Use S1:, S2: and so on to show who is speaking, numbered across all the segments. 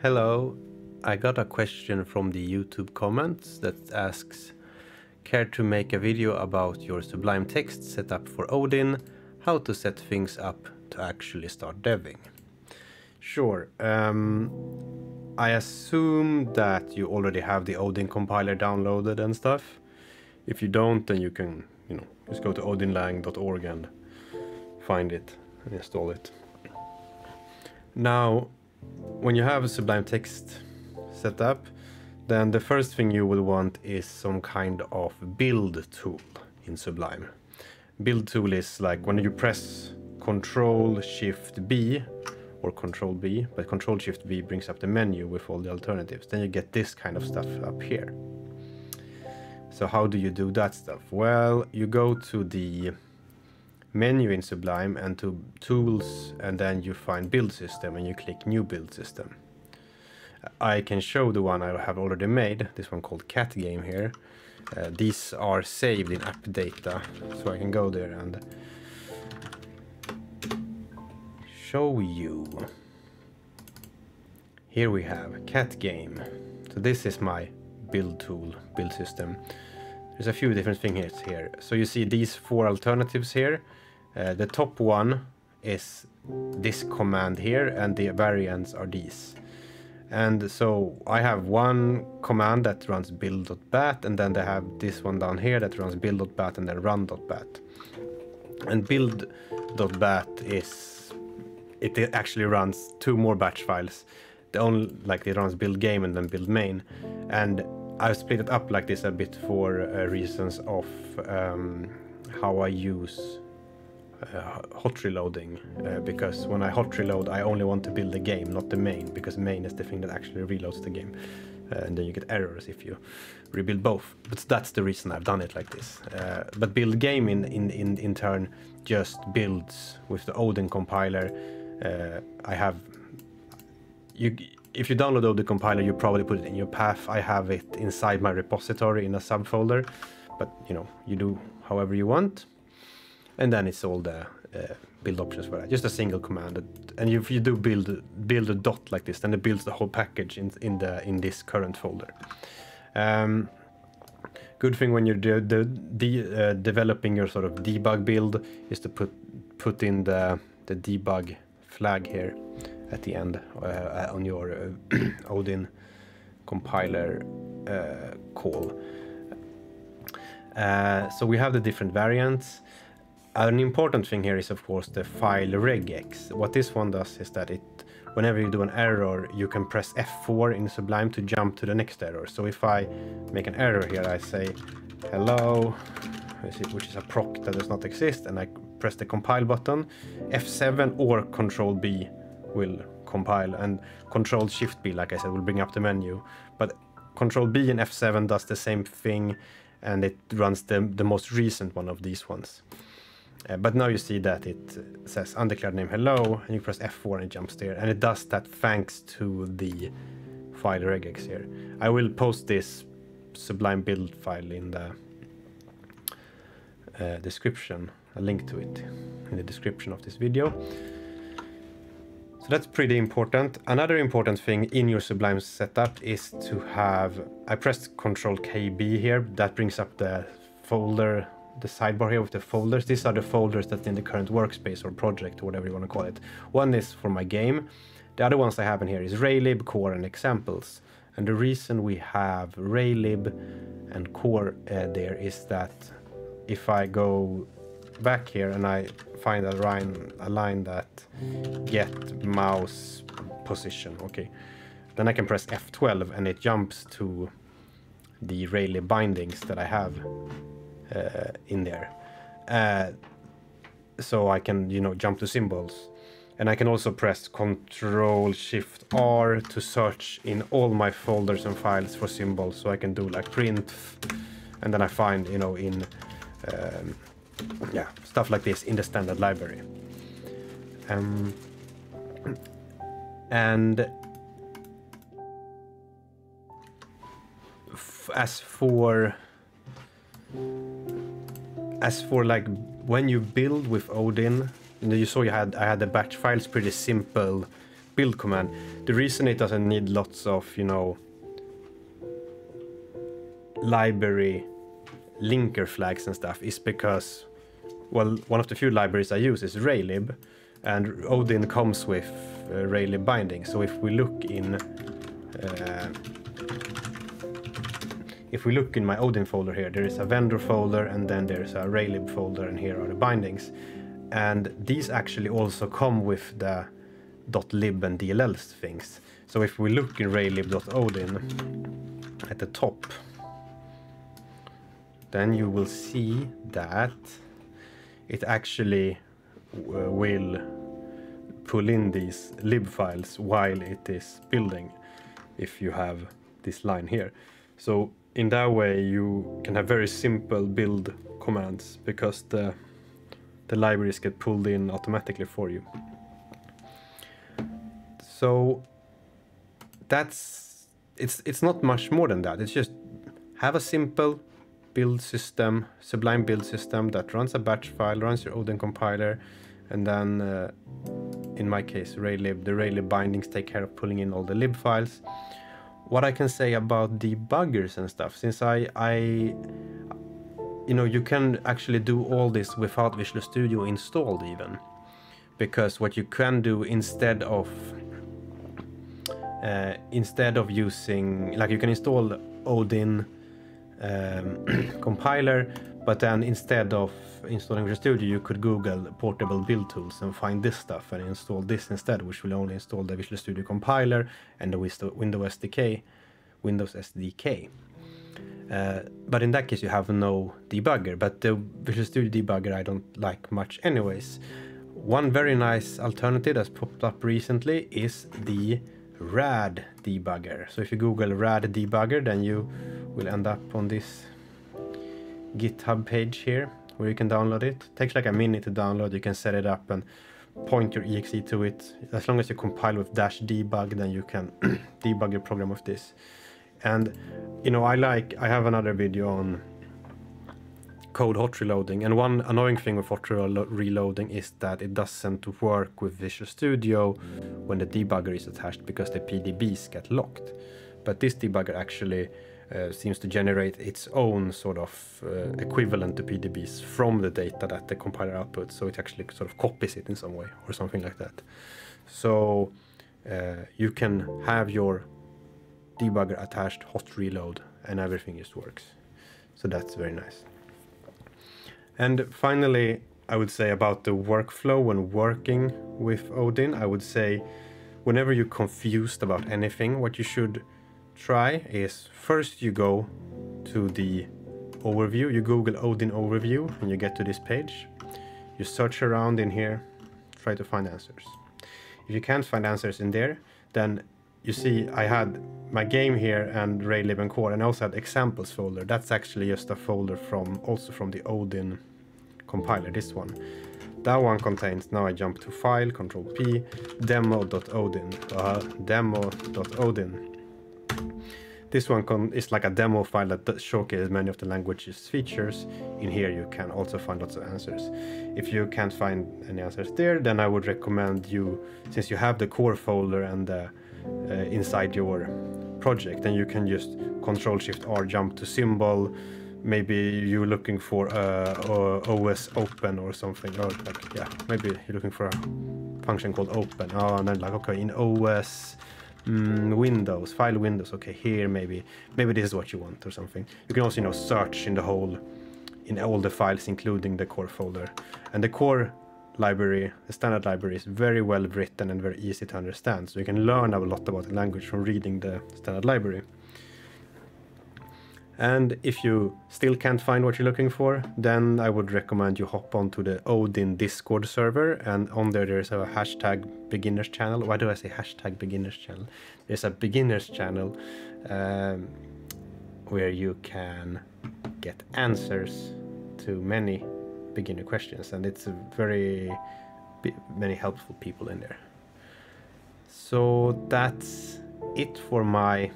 S1: Hello, I got a question from the YouTube comments that asks, care to make a video about your Sublime text setup for Odin, how to set things up to actually start deving? Sure, um, I assume that you already have the Odin compiler downloaded and stuff. If you don't, then you can, you know, just go to odinlang.org and find it and install it. Now, when you have a Sublime Text set up, then the first thing you will want is some kind of build tool in Sublime. Build tool is like when you press Control Shift B or Control B, but Control Shift B brings up the menu with all the alternatives. Then you get this kind of stuff up here. So how do you do that stuff? Well, you go to the menu in Sublime and to Tools and then you find Build System and you click New Build System. I can show the one I have already made, this one called Cat Game here. Uh, these are saved in app data, so I can go there and show you. Here we have Cat Game. So this is my build tool, build system. There's a few different things here. So you see these four alternatives here. Uh, the top one is this command here and the variants are these. And so I have one command that runs build.bat and then they have this one down here that runs build.bat and then run.bat. And build.bat is, it actually runs two more batch files. The only, like it runs build game and then build main. And I've split it up like this a bit for uh, reasons of um, how I use uh, hot reloading uh, because when I hot reload I only want to build the game not the main because main is the thing that actually reloads the game. Uh, and then you get errors if you rebuild both. But that's the reason I've done it like this. Uh, but build game in, in, in, in turn just builds with the Odin compiler. Uh, I have you if you download Odin compiler you probably put it in your path. I have it inside my repository in a subfolder but you know you do however you want and then it's all the uh, build options for that. Just a single command, and if you do build build a dot like this, then it builds the whole package in in the in this current folder. Um, good thing when you're de de de uh, developing your sort of debug build is to put put in the the debug flag here at the end uh, on your uh, Odin compiler uh, call. Uh, so we have the different variants. An important thing here is of course the file regex. What this one does is that it, whenever you do an error, you can press F4 in Sublime to jump to the next error. So if I make an error here, I say hello, which is a proc that does not exist, and I press the compile button, F7 or Control B will compile, and Control Shift B, like I said, will bring up the menu. But Control B and F7 does the same thing, and it runs the, the most recent one of these ones. Uh, but now you see that it says undeclared name hello, and you press F4 and it jumps there. And it does that thanks to the file regex here. I will post this Sublime build file in the uh, description, a link to it in the description of this video. So that's pretty important. Another important thing in your Sublime setup is to have, I pressed Control KB here, that brings up the folder the sidebar here with the folders. These are the folders that's in the current workspace or project or whatever you want to call it. One is for my game. The other ones I have in here is Raylib, Core, and examples. And the reason we have Raylib and Core uh, there is that if I go back here and I find a line, a line that get mouse position, okay, then I can press F12 and it jumps to the Raylib bindings that I have uh, in there. Uh, so I can, you know, jump to symbols. And I can also press Control Shift R to search in all my folders and files for symbols. So I can do like print, and then I find, you know, in um, yeah, stuff like this in the standard library. Um, and as for as for like when you build with Odin, you saw you had I had the batch files pretty simple build command. The reason it doesn't need lots of, you know, library linker flags and stuff is because, well, one of the few libraries I use is Raylib, and Odin comes with uh, Raylib binding. So if we look in, uh, if we look in my Odin folder here, there is a vendor folder and then there's a Raylib folder and here are the bindings. And these actually also come with the .lib and DLL things. So if we look in raylib.odin at the top, then you will see that it actually uh, will pull in these lib files while it is building if you have this line here. So in that way you can have very simple build commands because the the libraries get pulled in automatically for you. So that's it's it's not much more than that. It's just have a simple build system, Sublime build system that runs a batch file, runs your Odin compiler, and then uh, in my case Raylib, the Raylib bindings take care of pulling in all the lib files. What I can say about debuggers and stuff, since I, I you know, you can actually do all this without Visual Studio installed even. Because what you can do instead of uh, instead of using, like you can install Odin um, compiler, but then instead of installing Visual Studio, you could Google portable build tools and find this stuff and install this instead, which will only install the Visual Studio compiler and the Windows SDK, Windows SDK. Uh, but in that case, you have no debugger. But the Visual Studio debugger I don't like much anyways. One very nice alternative that's popped up recently is the RAD debugger. So if you Google RAD debugger, then you will end up on this GitHub page here where you can download it. it. Takes like a minute to download. You can set it up and point your exe to it. As long as you compile with dash debug, then you can debug your program with this. And you know, I like I have another video on code hot reloading, and one annoying thing with hot reloading is that it doesn't work with Visual Studio when the debugger is attached because the PDBs get locked. But this debugger actually uh, seems to generate its own sort of uh, equivalent to PDBs from the data that the compiler outputs, so it actually sort of copies it in some way or something like that. So uh, you can have your debugger attached hot reload and everything just works. So that's very nice. And finally, I would say about the workflow when working with Odin, I would say whenever you're confused about anything, what you should try is first you go to the overview, you Google Odin overview and you get to this page. You search around in here, try to find answers. If you can't find answers in there, then you see I had my game here and Raylib and Core and I also had examples folder. That's actually just a folder from also from the Odin compiler, this one. That one contains, now I jump to file, control P, demo.odin, uh, demo.odin. This one is like a demo file that showcases many of the language's features. In here you can also find lots of answers. If you can't find any answers there, then I would recommend you, since you have the core folder and the uh, inside your project then you can just control shift R jump to symbol maybe you're looking for uh, OS open or something or like yeah maybe you're looking for a function called open oh and then like okay in OS mm, Windows file Windows okay here maybe maybe this is what you want or something you can also you know search in the whole in all the files including the core folder and the core library, the standard library is very well written and very easy to understand. So you can learn a lot about the language from reading the standard library. And if you still can't find what you're looking for, then I would recommend you hop onto the Odin Discord server. And on there, there's a hashtag beginners channel. Why do I say hashtag beginners channel? There's a beginners channel um, where you can get answers to many beginner questions and it's a very many helpful people in there. So that's it for my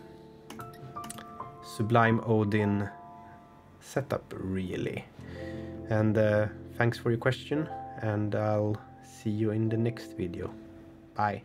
S1: Sublime Odin setup really. And uh, thanks for your question and I'll see you in the next video. Bye.